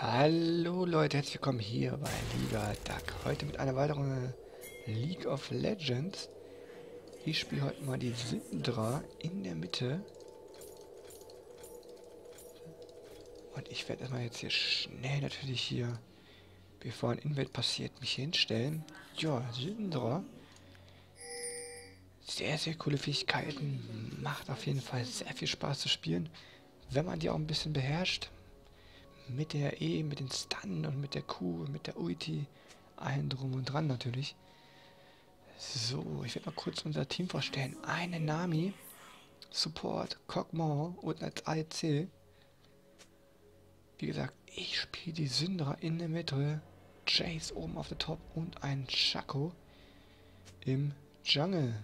Hallo Leute, herzlich willkommen hier bei Liga Duck. Heute mit einer weiteren League of Legends. Ich spiele heute mal die Syndra in der Mitte. Und ich werde erstmal jetzt hier schnell natürlich hier, bevor ein Invade passiert, mich hinstellen. Ja, Syndra. Sehr, sehr coole Fähigkeiten. Macht auf jeden Fall sehr viel Spaß zu spielen, wenn man die auch ein bisschen beherrscht mit der E, mit den Stun und mit der Q und mit der Ulti. Allen drum und dran natürlich. So, ich werde mal kurz unser Team vorstellen. Eine Nami, Support, Cockmore und als AEC. Wie gesagt, ich spiele die Syndra in der Mitte, Jace oben auf der Top und ein Shaco im Jungle.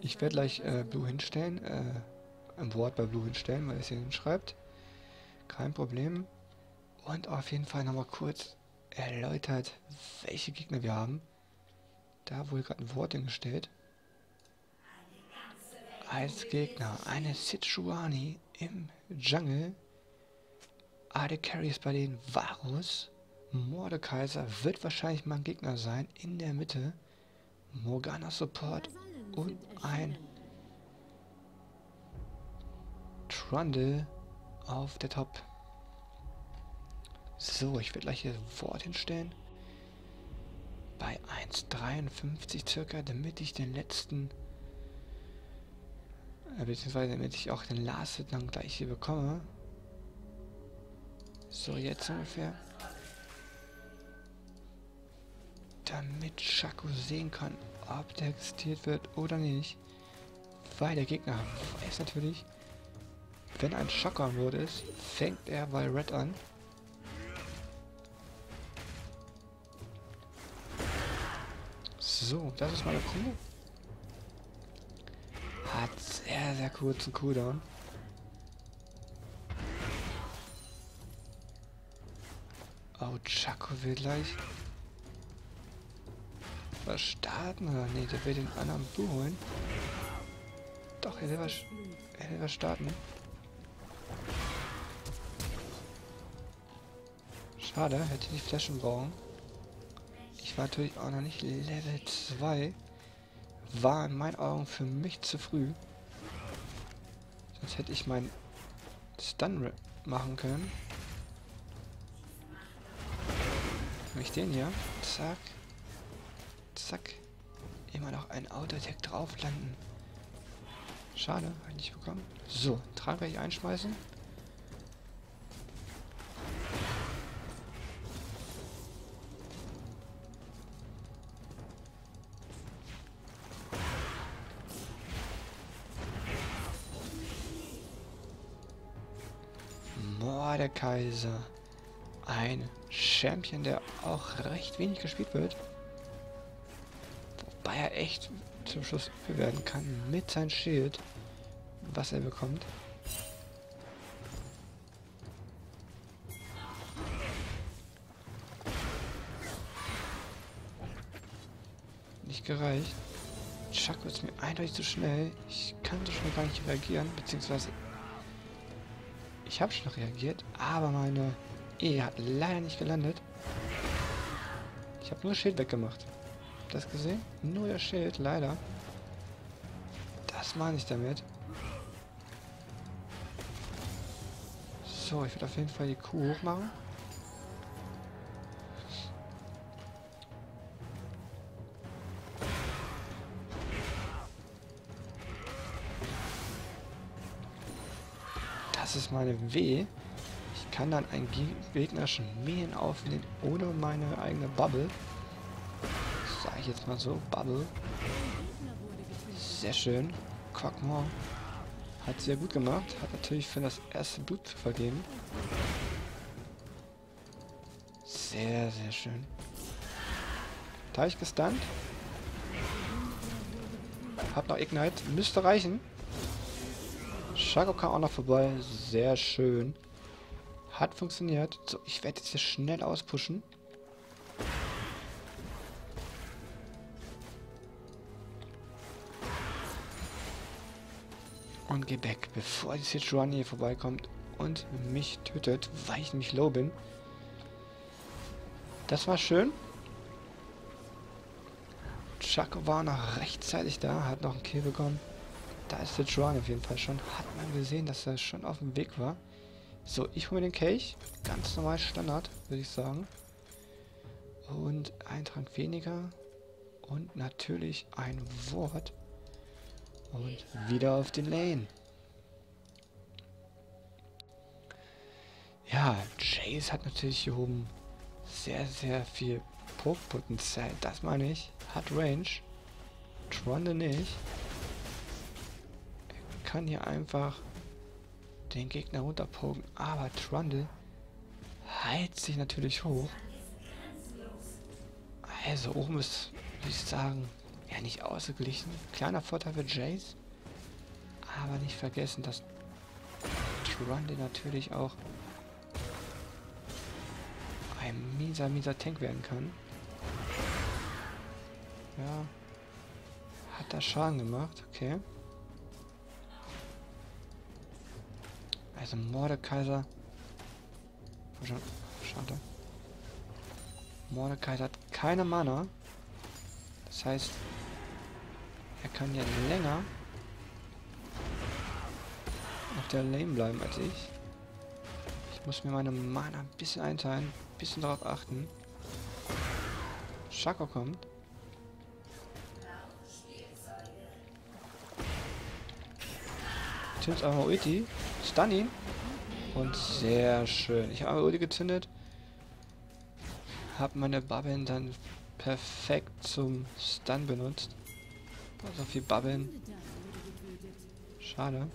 Ich werde gleich äh, Blue hinstellen, äh, ein Wort bei Blue hinstellen, weil es hier hinschreibt. Kein Problem. Und auf jeden Fall nochmal kurz erläutert, welche Gegner wir haben. Da wurde gerade ein Wort hingestellt. Als Gegner eine Sichuani im Jungle. AD Carries bei den Varus. Mordekaiser wird wahrscheinlich mein Gegner sein in der Mitte. Morgana Support und ein Trundle auf der Top. So, ich werde gleich hier Wort hinstellen. Bei 1,53 circa, damit ich den letzten, äh, beziehungsweise damit ich auch den Last dann gleich hier bekomme. So, jetzt ungefähr. Damit Shaku sehen kann, ob der existiert wird oder nicht. Weil der Gegner weiß natürlich, wenn ein Schocker am Boot ist, fängt er bei Red an. So, das ist meine Crew. Hat sehr, sehr kurzen Cooldown. Oh, Chaco will gleich was starten oder nee, der will den anderen Blue holen. Doch, er will was, er will was starten. Schade, hätte die Flaschen brauchen. Ich war natürlich auch noch nicht Level 2. War in meinen Augen für mich zu früh. Sonst hätte ich meinen Stun machen können. Nämlich den hier. Zack. Zack. Immer noch ein Auto-Attack drauf landen. Schade, nicht bekommen. So, Trank werde ich einschmeißen. Kaiser. Ein Champion, der auch recht wenig gespielt wird. Wobei er echt zum Schluss werden kann mit seinem Schild, was er bekommt. Nicht gereicht. Chaco ist mir eindeutig zu schnell. Ich kann so schnell gar nicht reagieren, beziehungsweise ich habe schon reagiert, aber meine E hat leider nicht gelandet. Ich habe nur Schild weggemacht. Das gesehen? Nur das Schild, leider. Das meine ich damit. So, ich werde auf jeden Fall die Kuh hochmachen. das ist meine W. Ich kann dann einen gegnerischen Mähen aufnehmen ohne meine eigene Bubble. Ich jetzt mal so, Bubble. Sehr schön. Cockmore hat sehr gut gemacht. Hat natürlich für das erste Blut vergeben. Sehr, sehr schön. Da ich gestunt. Hab noch Ignite. Müsste reichen. Shaco kam auch noch vorbei. Sehr schön. Hat funktioniert. So, ich werde jetzt hier schnell auspushen. Und geh weg, bevor die Sichuan hier vorbeikommt und mich tötet, weil ich mich low bin. Das war schön. Chaco war noch rechtzeitig da, hat noch einen Kill bekommen. Da ist der Juan auf jeden Fall schon. Hat man gesehen, dass er schon auf dem Weg war. So, ich hole mir den Kelch. Ganz normal Standard, würde ich sagen. Und ein Trank weniger. Und natürlich ein Wort. Und wieder auf den Lane. Ja, Jace hat natürlich hier oben sehr, sehr viel Poke-Potenzial. Das meine ich. Hat Range. Tronde nicht. Er kann hier einfach den Gegner runterpoken. Aber Trundle heilt sich natürlich hoch. Also oben ist, würde ich sagen, ja nicht ausgeglichen. Kleiner Vorteil für Jace. Aber nicht vergessen, dass Trundle natürlich auch ein mieser, mieser Tank werden kann. Ja. Hat da Schaden gemacht, okay. Also Mordekaiser. Schade. Mordekaiser hat keine Mana. Das heißt, er kann ja länger auf der Lane bleiben als ich. Ich muss mir meine Mana ein bisschen einteilen, ein bisschen darauf achten. Schako kommt. Zündet einmal Ulti. Stun ihn. Und sehr schön. Ich habe Ulti gezündet. Habe meine Bubbeln dann perfekt zum Stun benutzt. So viel Bubbeln. Schade.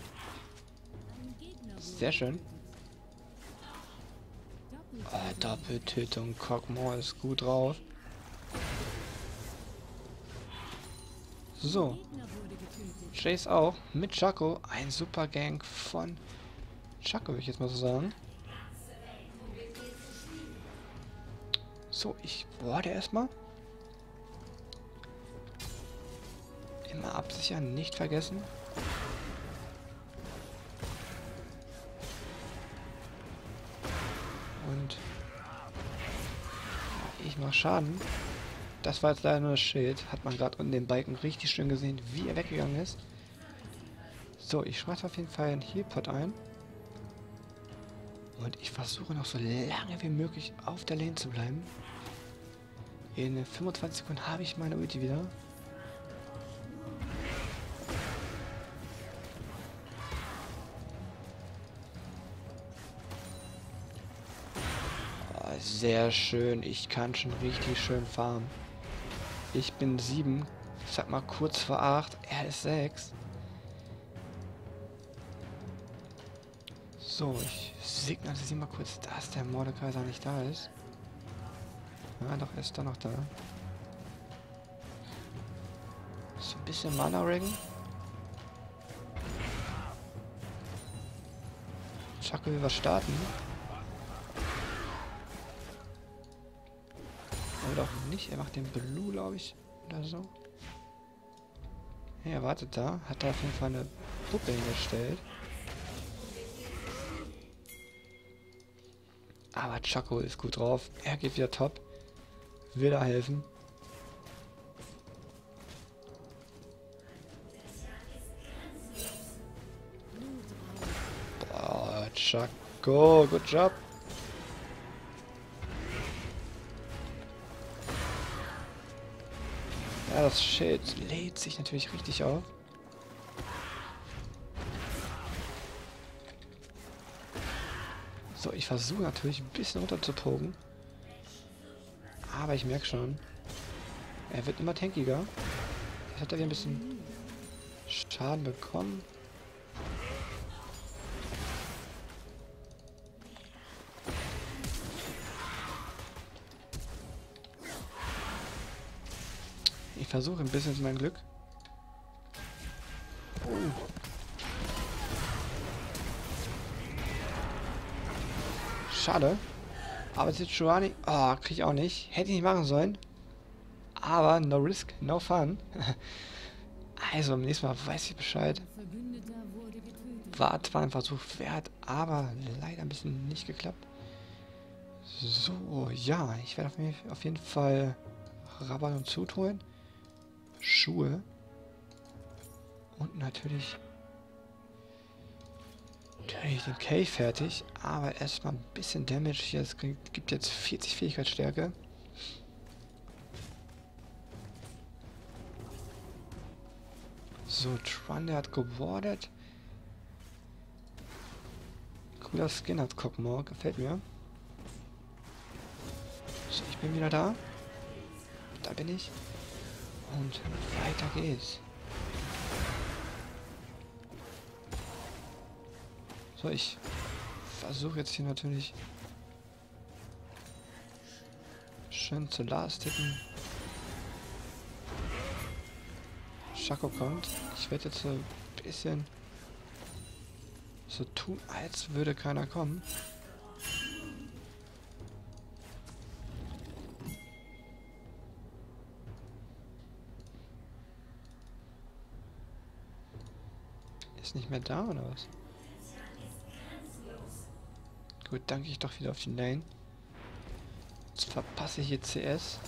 Sehr schön. Oh, Doppeltötung. Cockmore ist gut drauf. So. Chase auch. Mit Chaco. Ein super Gang von Chaco, würde ich jetzt mal so sagen. So, ich warte erstmal. Immer absichern, nicht vergessen. Ich mache Schaden. Das war jetzt leider nur das Schild. Hat man gerade unten den Balken richtig schön gesehen, wie er weggegangen ist. So, ich schmeiße auf jeden Fall einen Healpot ein. Und ich versuche noch so lange wie möglich auf der Lane zu bleiben. In 25 Sekunden habe ich meine Ulti wieder. Sehr schön. Ich kann schon richtig schön farmen. Ich bin 7. Ich sag mal kurz vor 8. Er ist 6. So, ich signalisiere mal kurz, dass der Mordekaiser nicht da ist. Ja, doch, er ist da noch da. So ein bisschen Mana Regen. Will was starten. Aber doch nicht. Er macht den Blue, glaube ich. Oder so. Ja, er wartet da. Hat da auf jeden Fall eine Puppe hingestellt. Aber Chaco ist gut drauf. Er geht wieder top. Will da helfen. Chaco, good job. Ja, das Schild lädt sich natürlich richtig auf. So, ich versuche natürlich ein bisschen runter zu pogen. Aber ich merke schon, er wird immer tankiger. Jetzt hat er wieder ein bisschen Schaden bekommen. Versuche ein bisschen mein Glück. Schade. Aber Tichuani... Oh, krieg ich auch nicht. Hätte ich nicht machen sollen. Aber no risk, no fun. also, beim nächsten Mal weiß ich Bescheid. War zwar ein Versuch wert, aber leider ein bisschen nicht geklappt. So, ja, ich werde auf jeden Fall Rabatt und Zut holen. Schuhe. Und natürlich natürlich den K fertig, aber erstmal ein bisschen Damage hier. Es gibt jetzt 40 Fähigkeitsstärke. So, Tron, der hat gewardet. Cooler Skin hat Cockmore, gefällt mir. So, ich bin wieder da. Da bin ich. Und weiter geht's. So, ich versuche jetzt hier natürlich schön zu last hitten. Schako kommt. Ich werde jetzt so ein bisschen so tun, als würde keiner kommen. Nicht mehr da oder was? Gut, danke ich doch wieder auf die Lane. Jetzt verpasse ich hier CS.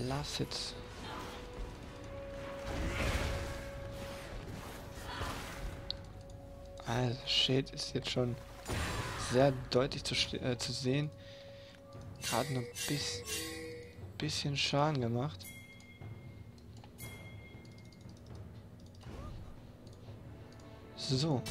Lass jetzt. Also, Shade ist jetzt schon sehr deutlich zu, äh, zu sehen. Gerade noch ein bis, bisschen Schaden gemacht. So.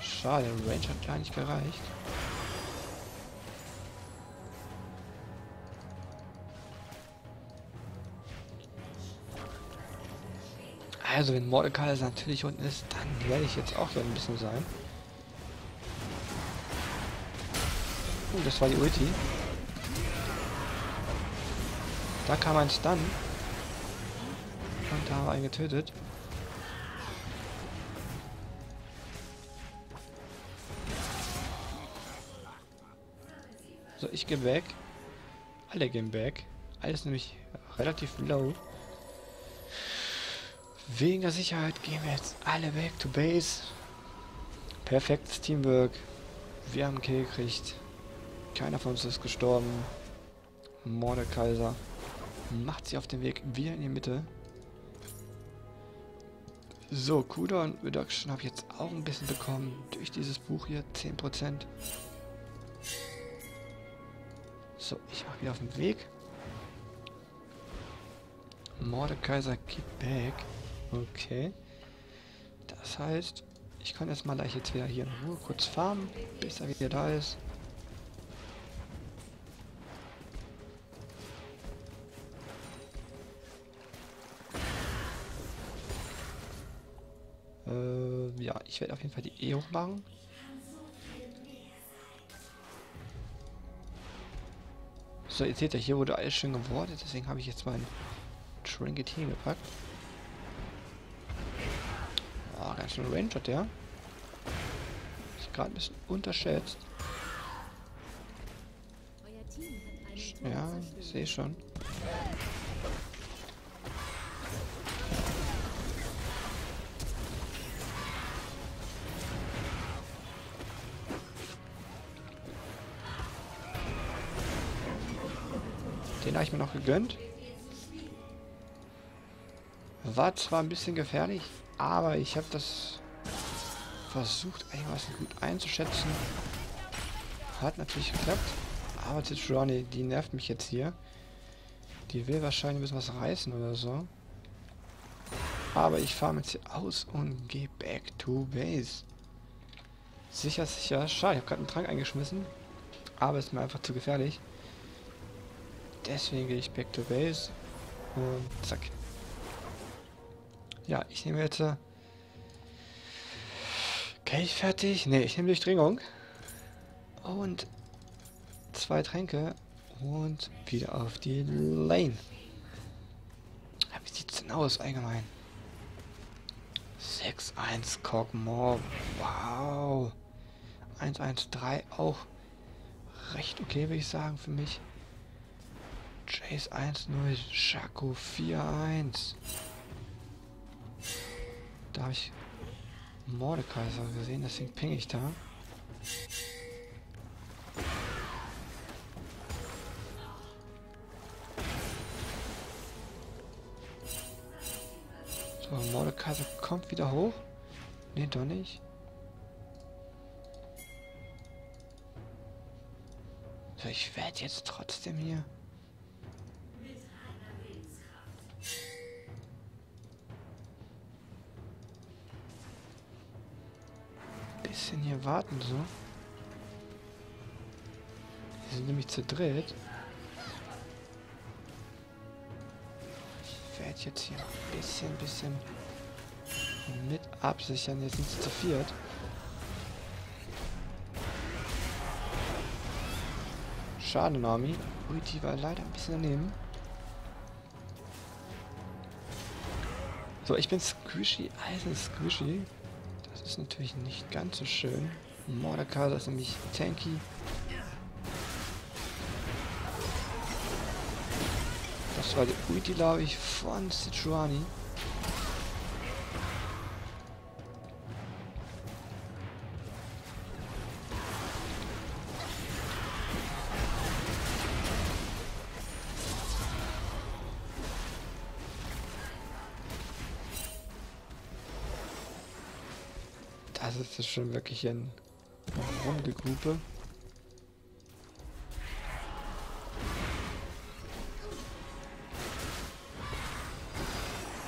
Schade, Range hat gar nicht gereicht. Also, wenn Mordecai natürlich unten ist, dann werde ich jetzt auch so ein bisschen sein. Uh, das war die Ulti. Da kam ein Stun. Und da haben wir einen getötet. So, ich gehe back. Alle gehen back. Alles nämlich relativ low. Wegen der Sicherheit gehen wir jetzt alle back to base. Perfektes Teamwork. Wir haben Kill gekriegt. Keiner von uns ist gestorben. Mordekaiser macht sie auf den Weg wieder in die Mitte. So, Cooldown Reduction habe ich jetzt auch ein bisschen bekommen durch dieses Buch hier. 10%. So, ich mache wieder auf den Weg. Mordekaiser, keep back. Okay. Das heißt, ich kann jetzt mal gleich jetzt wieder hier in Ruhe kurz farmen, bis er wieder da ist. Äh, ja, ich werde auf jeden Fall die E hochmachen. So, ihr seht ja, hier wurde alles schön geworden, deswegen habe ich jetzt mein Trinket hingepackt. Ah, ganz schön Range hat der. Ist gerade ein bisschen unterschätzt. Ja, ich sehe schon. Den habe ich mir noch gegönnt. War zwar ein bisschen gefährlich, aber ich habe das versucht einigermaßen gut einzuschätzen. Hat natürlich geklappt. Aber Titroni, die nervt mich jetzt hier. Die will wahrscheinlich ein bisschen was reißen oder so. Aber ich fahre jetzt hier aus und gehe back to base. Sicher, sicher. Schade, ich habe gerade einen Trank eingeschmissen. Aber ist mir einfach zu gefährlich. Deswegen gehe ich back to base. Und zack. Ja, ich nehme jetzt... Äh, okay, fertig. Ne, ich nehme Durchdringung. Und zwei Tränke. Und wieder auf die Lane. Wie sieht's denn aus allgemein? 6-1 Cogmore. Wow. 1-1-3 auch recht okay, würde ich sagen, für mich. Chase 1-0, Shaco 4-1. Da habe ich Mordekaiser gesehen, deswegen ping ich da. So, Mordekaiser kommt wieder hoch. Ne, doch nicht. So, ich werde jetzt trotzdem hier. Bisschen hier warten so. Die sind nämlich zu dritt. Ich werde jetzt hier ein bisschen, bisschen mit absichern. Jetzt sind sie zu viert. Schade, Nami. Ui, die war leider ein bisschen daneben. So, ich bin Squishy, Eisen Squishy. Das ist natürlich nicht ganz so schön. Mordekaiser ist nämlich tanky. Das war die Ulti, glaube ich, von Citroani. Ein Rumgegruppe.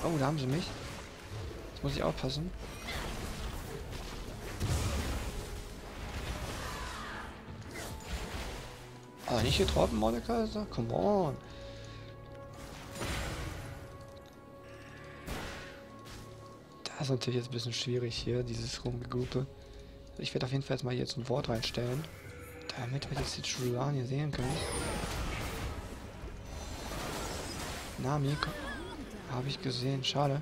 Oh, da haben sie mich. Jetzt muss ich aufpassen. Aber nicht getroffen, Monika? Come on. Das ist natürlich jetzt ein bisschen schwierig hier, dieses Rumgegruppe. Ich werde auf jeden Fall jetzt mal jetzt ein Wort reinstellen, damit wir das jetzt Julian hier sehen können. Nami, habe ich gesehen, schade.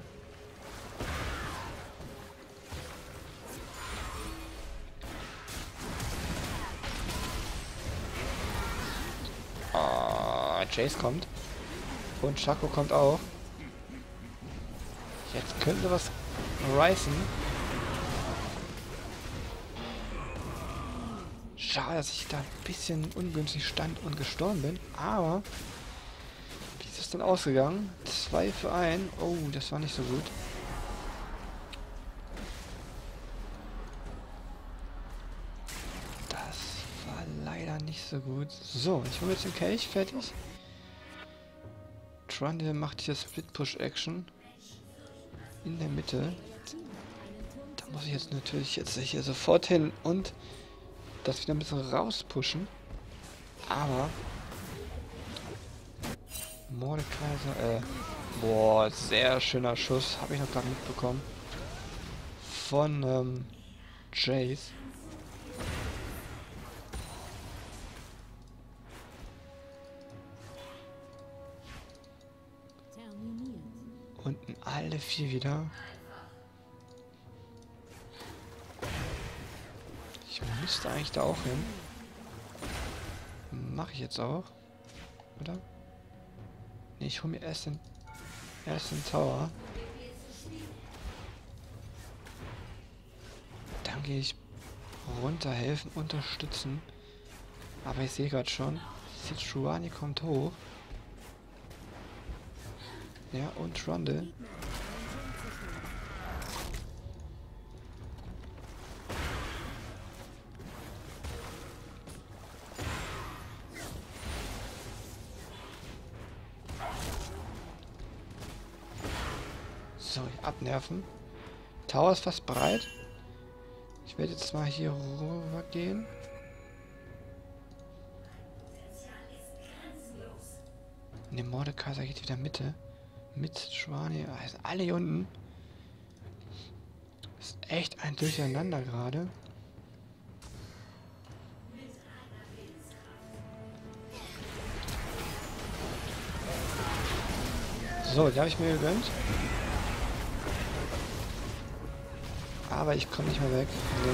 Oh, Chase kommt. Und Chaco kommt auch. Jetzt könnte was reißen. Schade, dass ich da ein bisschen ungünstig stand und gestorben bin. Aber wie ist es denn ausgegangen? 2 für 1. Oh, das war nicht so gut. Das war leider nicht so gut. So, ich hole jetzt den Kelch fertig. Trundle macht hier Split-Push-Action. In der Mitte. Da muss ich jetzt natürlich jetzt hier sofort hin und das wieder ein bisschen rauspushen. Aber Mordekaiser, äh, boah, sehr schöner Schuss, habe ich noch gar nicht mitbekommen. Von ähm, Jace. Unten alle vier wieder. Müsste eigentlich da auch hin. Mache ich jetzt auch. Oder? Ne, ich hole mir erst den, erst den Tower. Dann gehe ich runter helfen, unterstützen. Aber ich sehe gerade schon, Sichuani kommt hoch. Ja, und Rundle. schaffen. Tower ist fast breit. Ich werde jetzt mal hier rüber gehen. Ne, Mordekaiser geht wieder Mitte. Mit Schwani. Also alle hier unten. Ist echt ein Durcheinander gerade. So, die habe ich mir gegönnt. Aber ich komme nicht mehr weg. Nee.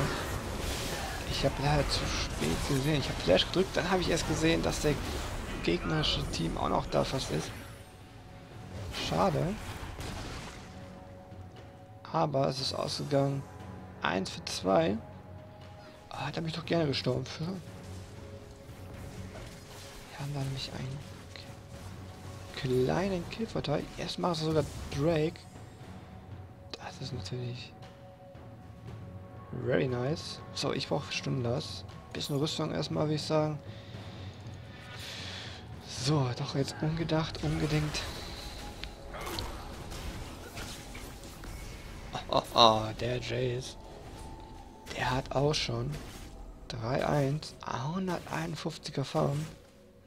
Ich habe leider zu spät gesehen. Ich habe Flash gedrückt, dann habe ich erst gesehen, dass der gegnerische Team auch noch da fast ist. Schade. Aber es ist ausgegangen 1 für 2. Ah, da bin ich doch gerne gestorben für. Wir haben da nämlich einen kleinen Killvorteil. Erst macht sogar Drake. Das ist natürlich very nice. So, ich brauche Stundenlast. Bisschen Rüstung erstmal, würde ich sagen. So, doch jetzt ungedacht, ungedenkt. Oh, oh, oh, der Jace. Der hat auch schon 3-1, 151er Farm.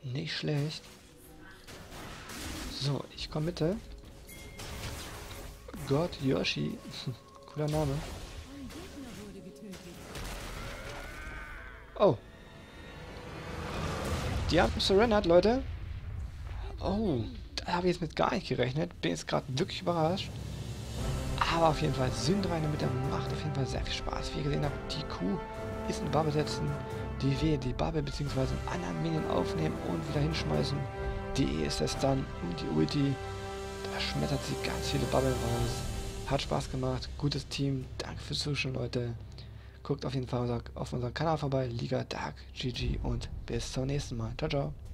Nicht schlecht. So, ich komme Mitte. Gott, Yoshi. Cooler Name. Oh. Die haben surrendert, Leute. Oh, da habe ich jetzt mit gar nicht gerechnet. Bin jetzt gerade wirklich überrascht. Aber auf jeden Fall Sündreine mit der Macht. Auf jeden Fall sehr viel Spaß. Wie ihr gesehen habt, die Kuh ist in Bubble setzen. Die wir die Bubble bzw. einen anderen Minion aufnehmen und wieder hinschmeißen. Die E ist der Stun und die Ulti. Da schmettert sie ganz viele Bubble raus. Hat Spaß gemacht. Gutes Team. Danke fürs Zuschauen, Leute. Guckt auf jeden Fall auf unserem Kanal vorbei. Liga Dark, GG und bis zum nächsten Mal. Ciao, ciao.